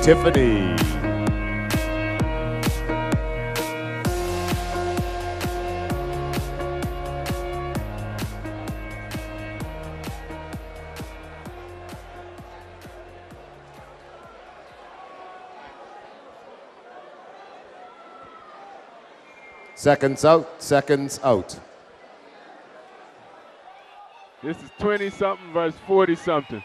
Tiffany. Seconds out, seconds out. This is 20 something versus 40 something.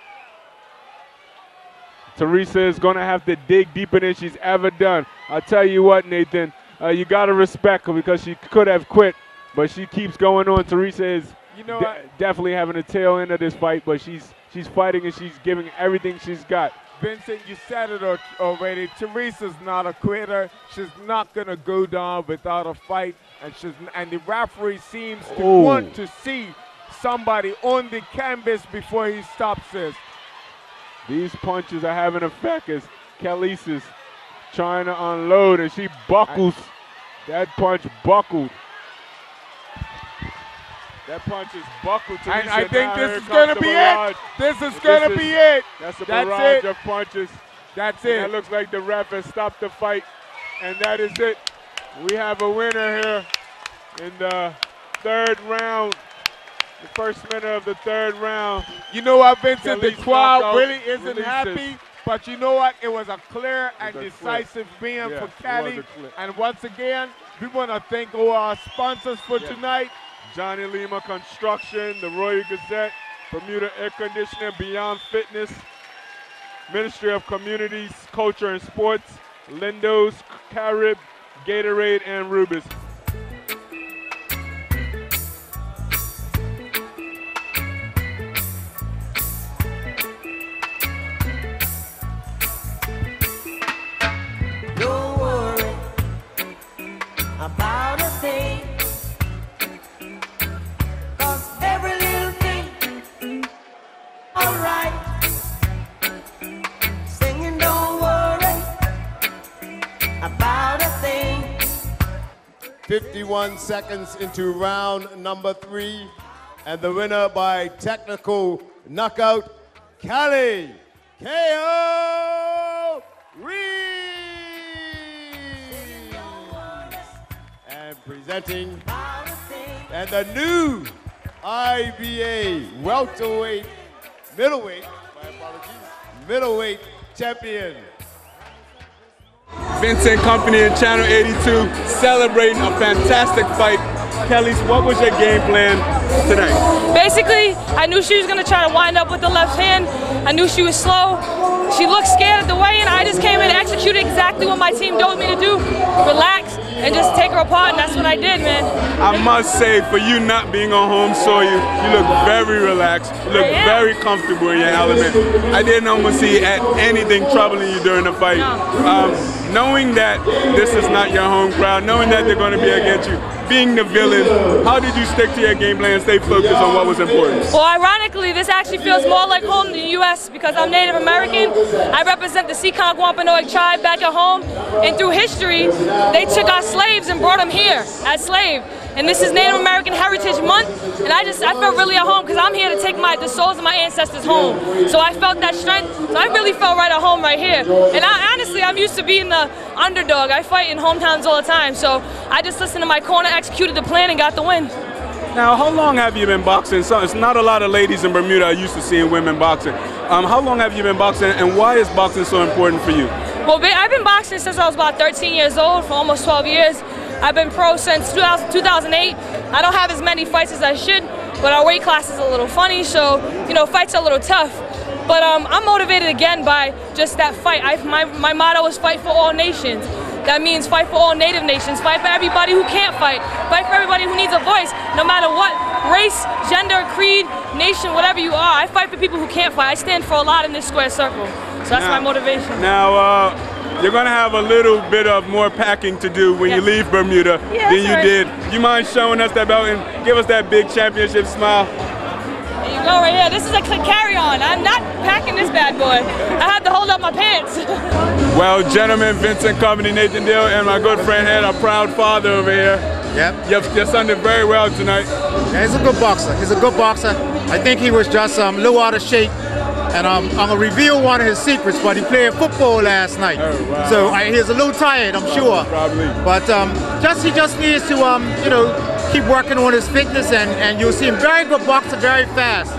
Teresa is going to have to dig deeper than she's ever done. I'll tell you what, Nathan, uh, you got to respect her because she could have quit, but she keeps going on. Teresa is You know, de- I- definitely having a tail end of this fight, but she's she's fighting and she's giving everything she's got. Vincent, you said it already. Teresa's not a quitter. She's not gonna go down without a fight, and she's and the referee seems to Oh. want to see somebody on the canvas before he stops this. These punches are having effect as Khalees is trying to unload and she buckles. that punch buckled. That punch is buckled. And Teresa. I think this is gonna be barrage. it. This is This gonna is- be it. That's a That's barrage it. of punches. That's And it. It looks like the ref has stopped the fight, and that is it. We have a winner here in the third round. The first minute of the third round. You know what, Vincent? The crowd really isn't releases. happy. But you know what? It was a clear and a decisive win Yeah, for Kali. And once again, we want to thank all our sponsors for Yeah. tonight. Johnny Lima Construction, the Royal Gazette, Bermuda Air Conditioning, Beyond Fitness, Ministry of Communities, Culture and Sports, Lindo's, Carib, Gatorade, and Rubis. 51 seconds into round number three. And the winner by technical knockout, Kali KO Reis. And presenting, and the new IBA welterweight, middleweight, my apologies, middleweight champion. Vincent Company and Channel 82 celebrating a fantastic fight. Kelly's, what was your game plan today? Basically, I knew she was going to try to wind up with the left hand. I knew she was slow. She looked scared at the weigh in. I just came in and executed exactly what my team told me to do relax and just take her apart, and that's what I did, man. I must say, for you not being on home soil, you, you look very relaxed. You look very comfortable in your element. I didn't almost see at anything troubling you during the fight. Um, knowing that this is not your home crowd, knowing that they're going to be against you, being the villain, how did you stick to your game plan and stay focused on what was important? Well, ironically, this actually feels more like home in the U.S. because I'm Native American. I represent the Seekonk Wampanoag tribe back at home. And through history, they took our slaves and brought them here as slaves. And this is Native American Heritage Month, and I just I felt really at home because I'm here to the souls of my ancestors home. So I felt that strength. So I really felt right at home right here. And I, honestly, I'm used to being the underdog. I fight in hometowns all the time. So I just listened to my corner, executed the plan, and got the win. Now, how long have you been boxing? So it's not a lot of ladies in Bermuda are used to seeing women boxing. Um, how long have you been boxing, and why is boxing so important for you? Well, I've been boxing since I was about 13 years old, for almost 12 years. I've been pro since 2000, 2008. I don't have as many fights as I should, but our weight class is a little funny, so you know, fights are a little tough. But um, I'm motivated again by just that fight. I, my, my motto is fight for all nations. That means fight for all native nations, fight for everybody who can't fight, fight for everybody who needs a voice, no matter what race, gender, creed, nation, whatever you are. I fight for people who can't fight. I stand for a lot in this square circle. So that's my motivation. Now, uh, you're gonna have a little bit of more packing to do when you leave Bermuda Yeah, than you that's did. You mind showing us that belt and give us that big championship smile? There you go right here. This is a carry-on. I'm not packing this bad boy. I had to hold up my pants. Well, gentlemen, Vincent Company, Nathan Deal, and my good friend had a proud father over here. Yep. Your, your son did very well tonight. Yeah, he's a good boxer. He's a good boxer. I think he was just um, a little out of shape And um, I'm gonna reveal one of his secrets, but he played football last night. Oh, wow. So I, he's a little tired, I'm sure. Probably. But um, just he just needs to um, you know, keep working on his fitness and, and you'll see him very good boxer, very fast.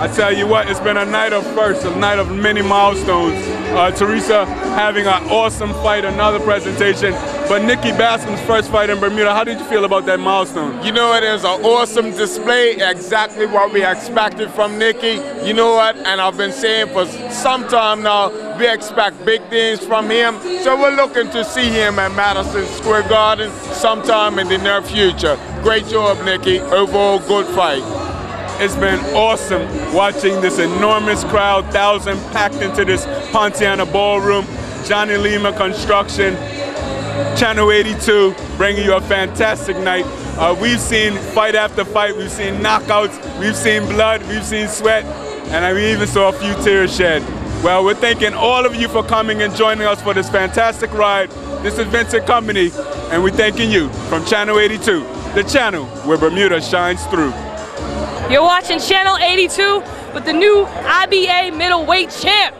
I tell you what, it's been a night of firsts, a night of many milestones. Uh, Teresa having an awesome fight, another presentation. But Nikki Bascome's first fight in Bermuda, how did you feel about that milestone? You know, it is an awesome display, exactly what we expected from Nikki. You know what? And I've been saying for some time now, we expect big things from him. So we're looking to see him at Madison Square Garden sometime in the near future. Great job, Nikki. Overall, good fight. It's been awesome watching this enormous crowd, thousand packed into this Pontiana ballroom. Johnny Lima Construction, Channel 82, bringing you a fantastic night. Uh, we've seen fight after fight, we've seen knockouts, we've seen blood, we've seen sweat, and we even saw a few tears shed. Well, we're thanking all of you for coming and joining us for this fantastic ride. This is Vincent Company, and we're thanking you from Channel 82, the channel where Bermuda shines through. You're watching Channel 82 with the new IBA middleweight champ.